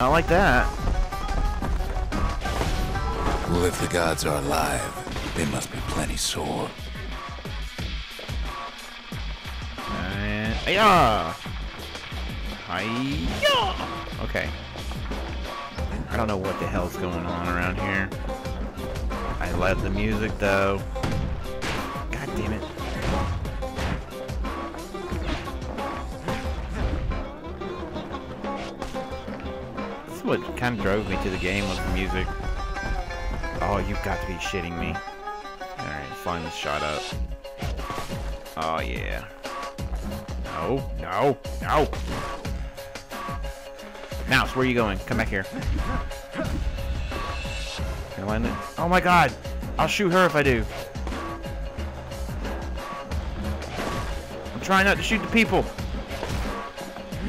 Not like that. Well, if the gods are alive, they must be plenty sore. And yeah. Hiya. Okay. I don't know what the hell's going on around here. I love the music though. What kind of drove me to the game was the music. Oh, you've got to be shitting me. Alright, this shot up. Oh yeah. No, no, no. Mouse, where are you going? Come back here. Can I land it? Oh my god! I'll shoot her if I do. I'm trying not to shoot the people.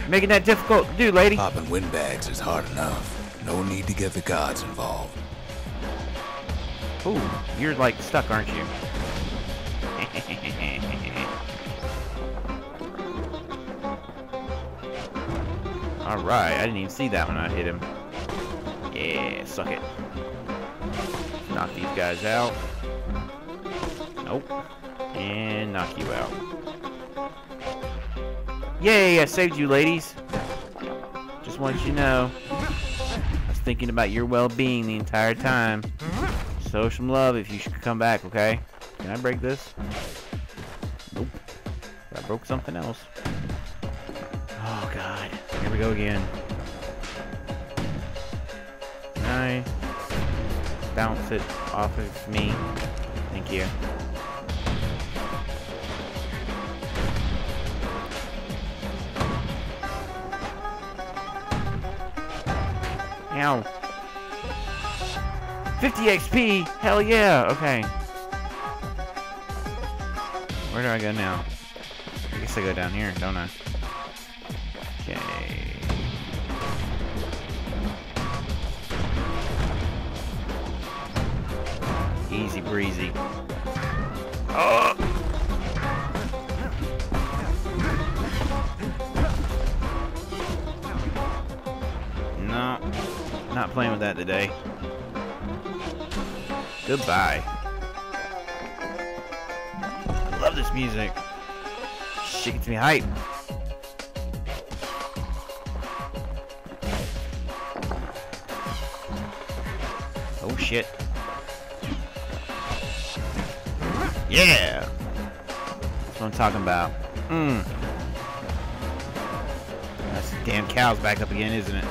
Making that difficult to do, lady. Popping windbags is hard enough. No need to get the gods involved. Ooh, you're like stuck, aren't you? Alright, I didn't even see that when I hit him. Yeah, suck it. Knock these guys out. Nope. And knock you out. Yay, I saved you, ladies. Just want you to know. I was thinking about your well-being the entire time. Show some love if you should come back, okay? Can I break this? Nope. I broke something else. Oh, God. Here we go again. I bounce it off of me? Thank you. Ow. 50 XP! Hell yeah! Okay. Where do I go now? I guess I go down here, don't I? Okay. Easy breezy. Oh! Not playing with that today. Goodbye. I love this music. Shit gets me hype. Oh shit. Yeah! That's what I'm talking about. Mmm. That's damn cow's back up again, isn't it?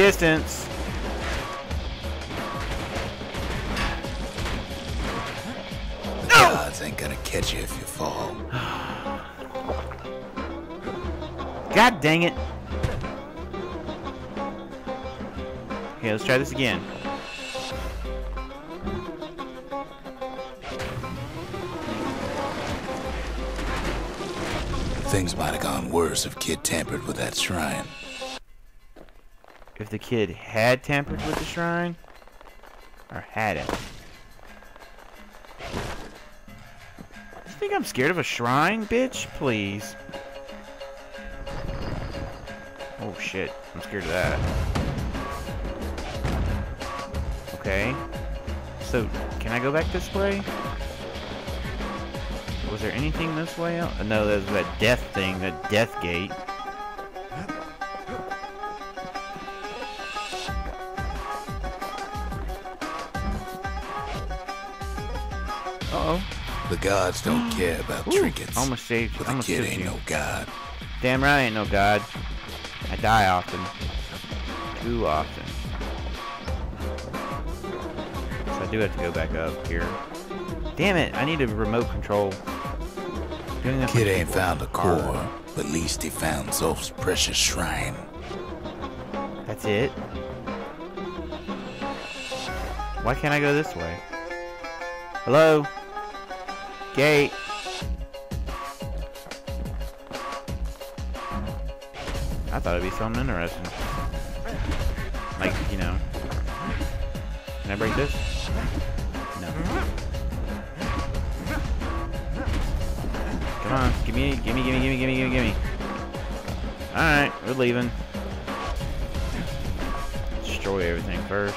Distance. The gods ain't gonna catch you if you fall. God dang it. Okay, let's try this again. Things might have gone worse if Kid tampered with that shrine. If the kid had tampered with the shrine, or had it. You think I'm scared of a shrine, bitch? Please. Oh shit, I'm scared of that. Okay. So, can I go back this way? Was there anything this way? Uh, No, there's that death thing, that death gate. The gods don't care about Ooh, trinkets. Almost saved But the kid ain't you. no god. Damn right I ain't no god. I die often. Too often. So I do have to go back up here. Damn it, I need a remote control. Doing Kid ain't found a hard. core, but at least he found Zulf's precious shrine. That's it? Why can't I go this way? Hello? Gate. I thought it'd be something interesting. Like, you know. Can I break this? No. Come on, give me, give me, give me, give me, give me, give me, give me. Alright, we're leaving. Destroy everything first.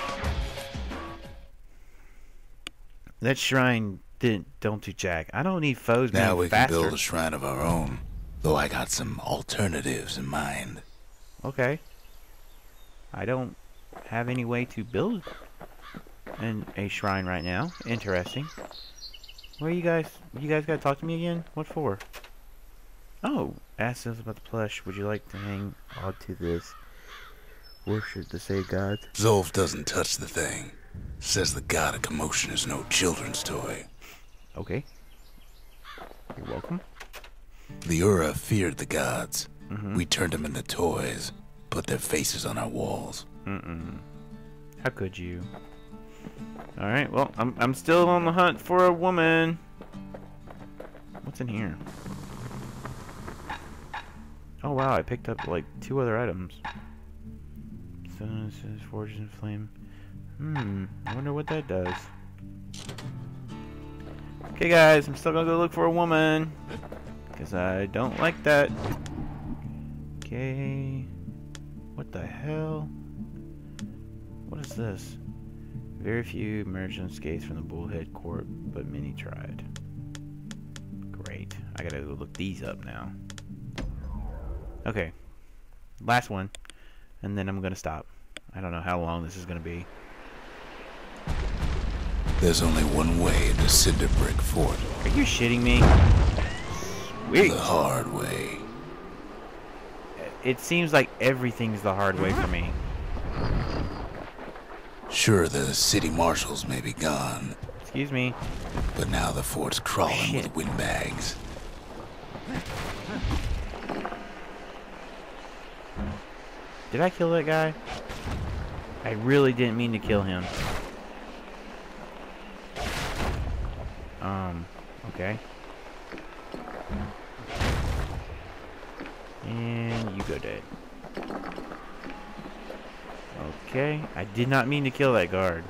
That shrine didn't don't do jack. I don't need foes Now we faster. can build a shrine of our own. Though I got some alternatives in mind. Okay. I don't have any way to build an a shrine right now. Interesting. Where you guys? You guys gotta talk to me again? What for? Oh, ask us about the plush. Would you like to hang on to this? Worship the same gods. Zulf doesn't touch the thing. Says the god of commotion is no children's toy. Okay. You're welcome. The Ura feared the gods. Mm-hmm. We turned them into toys, put their faces on our walls. Mm-mm. How could you? Alright, well, I'm, I'm still on the hunt for a woman. What's in here? Oh wow, I picked up like two other items. So it says Forged in Flame. Hmm, I wonder what that does. Okay guys, I'm still gonna go look for a woman. Because I don't like that. Okay. What the hell? What is this? Very few merchants escaped from the Bullhead Court, but many tried. Great. I gotta go look these up now. Okay. Last one. And then I'm gonna stop. I don't know how long this is gonna be. There's only one way into Cinderbrick Fort. Are you shitting me? Sweet. The hard way. It seems like everything's the hard way for me. Sure, the city marshals may be gone, Excuse me. but now the fort's crawling Shit. with windbags. Did I kill that guy? I really didn't mean to kill him. Um, okay. And you go dead. Okay, I did not mean to kill that guard.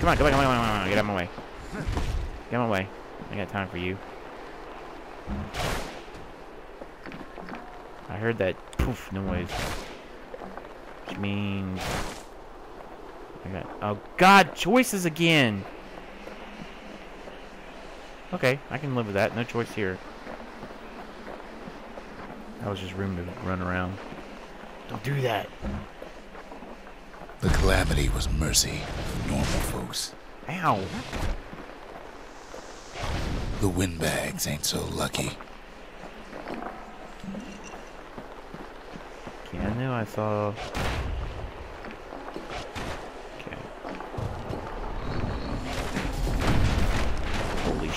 Come on, come on, come on, come on, come on, get out of my way. Get out of my way. I got time for you. I heard that poof noise. Which means... I got... Oh, God! Choices again! Okay, I can live with that. No choice here. That was just room to run around. Don't do that. The calamity was mercy for normal folks. Ow. The windbags ain't so lucky. Okay, I knew I saw...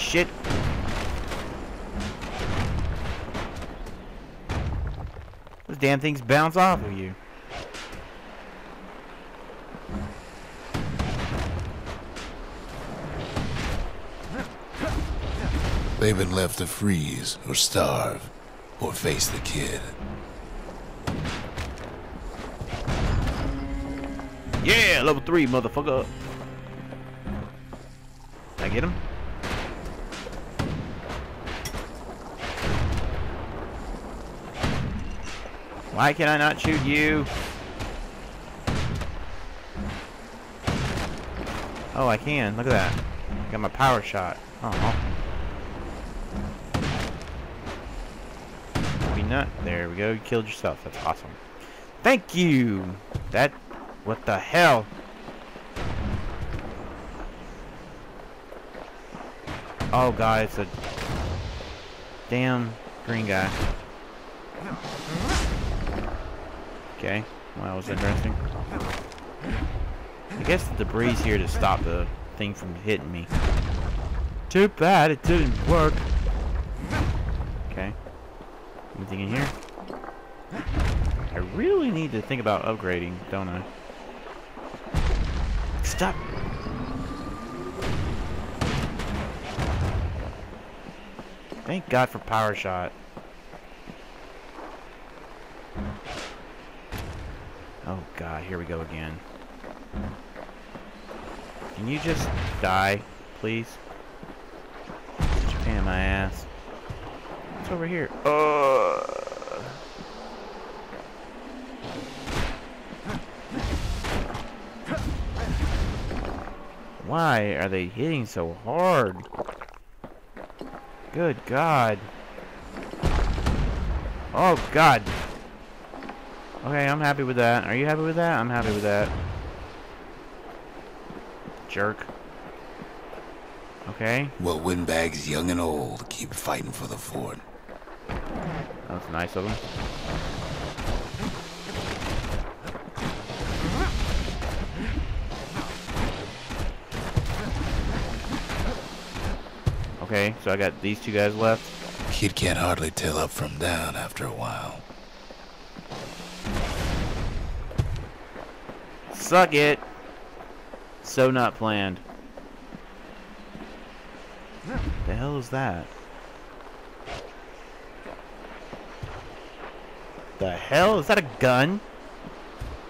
shit. Those damn things bounce off of you. They've been left to freeze or starve or face the kid. Yeah, level 3, motherfucker. Did I get him? Why can I not shoot you? Oh, I can. Look at that. Got my power shot. Oh. Maybe not. There we go. You killed yourself. That's awesome. Thank you. That. What the hell? Oh god, it's a damn green guy. Okay, well that was interesting. I guess the debris here to stop the thing from hitting me. Too bad it didn't work. Okay. Anything in here? I really need to think about upgrading, don't I? Stop. Thank God for power shot. Oh God, here we go again. Can you just die, please? A pain in my ass. What's over here? Uh. Why are they hitting so hard? Good God. Oh, God. Okay, I'm happy with that. Are you happy with that? I'm happy with that. Jerk. Okay. Well, windbags young and old keep fighting for the fort. That's nice of him. Okay, so I got these two guys left. Kid can't hardly tell up from down after a while. Suck it. So not planned. The hell is that? The hell? Is that a gun?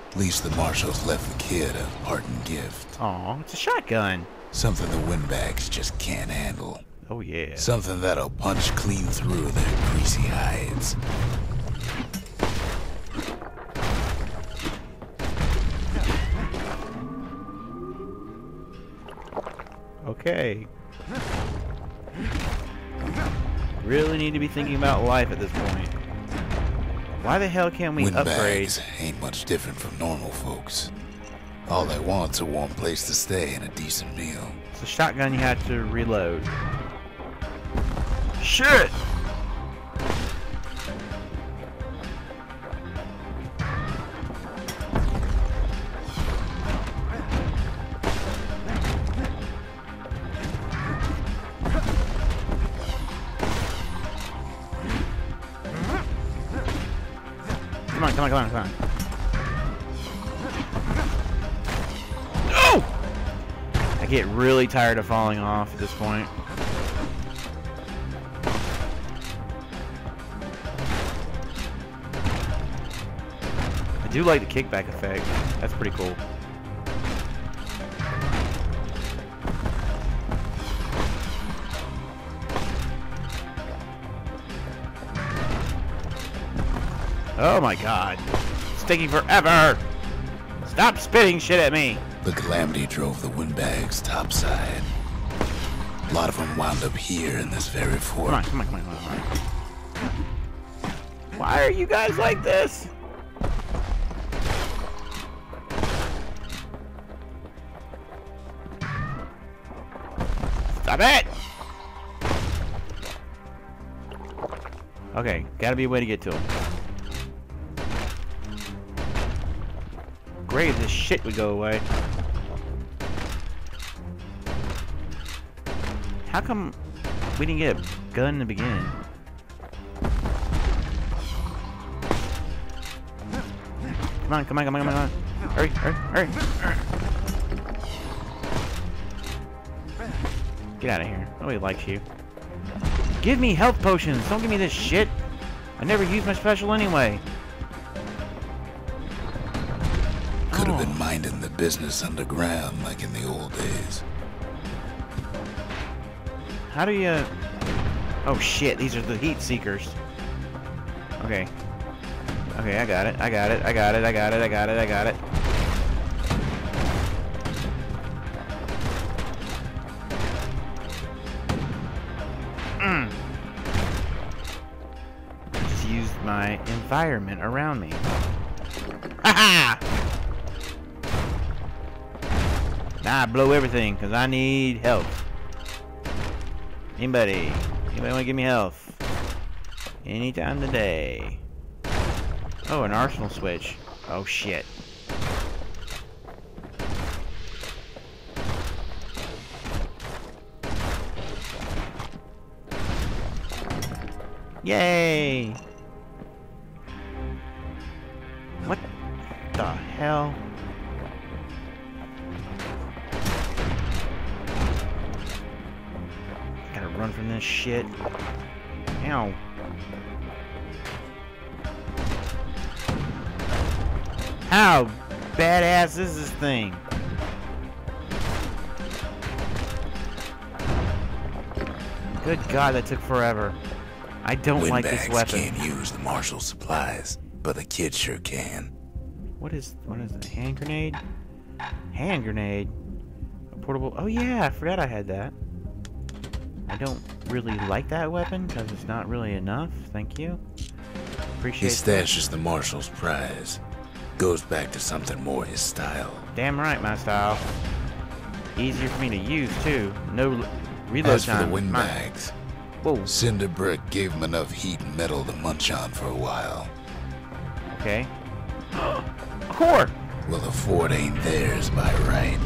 At least the marshals left the kid a parting gift. Oh, it's a shotgun. Something the windbags just can't handle. Oh yeah. Something that'll punch clean through their greasy hides. Okay. Really need to be thinking about life at this point. Why the hell can't we upgrade? Windbags ain't much different from normal folks. All they want's a warm place to stay and a decent meal. It's a shotgun you have to reload. Shit! Come on, come on, come on. No! I get really tired of falling off at this point. I do like the kickback effect. That's pretty cool. Oh my god. It's taking forever! Stop spitting shit at me! The calamity drove the windbags topside. A lot of them wound up here in this very fort. Come on, come on, come on, come on. Why are you guys like this? Stop it! Okay, gotta be a way to get to him. Great, this shit would go away. How come we didn't get a gun in the beginning? Come on, come on, come on, come on. Hurry, hurry, hurry. hurry. Get out of here. Nobody likes you. Give me health potions. Don't give me this shit. I never use my special anyway. Minding the business underground like in the old days. How do you... Oh shit, these are the heat seekers. Okay. Okay, I got it, I got it, I got it, I got it, I got it, I got it. Mm. Just used my environment around me. Ha I blow everything, because I need health. Anybody? Anybody want to give me health? Anytime today. Oh, an arsenal switch. Oh, shit. Yay! What the hell? run from this shit. Ow. How badass is this thing? Good God, that took forever. I don't Windbags like this weapon. can't use the marshal supplies, but the kid sure can. What is what is it? Hand grenade? Hand grenade? A portable? Oh yeah, I forgot I had that. I don't really like that weapon because it's not really enough. Thank you. He Appreciate that. stashes the marshal's prize. Goes back to something more his style. Damn right, my style. Easier for me to use too. No reload As for the time. My- windbags, Whoa. Cinderbrick gave him enough heat and metal to munch on for a while. Okay. A core. Well, the fort ain't theirs by right.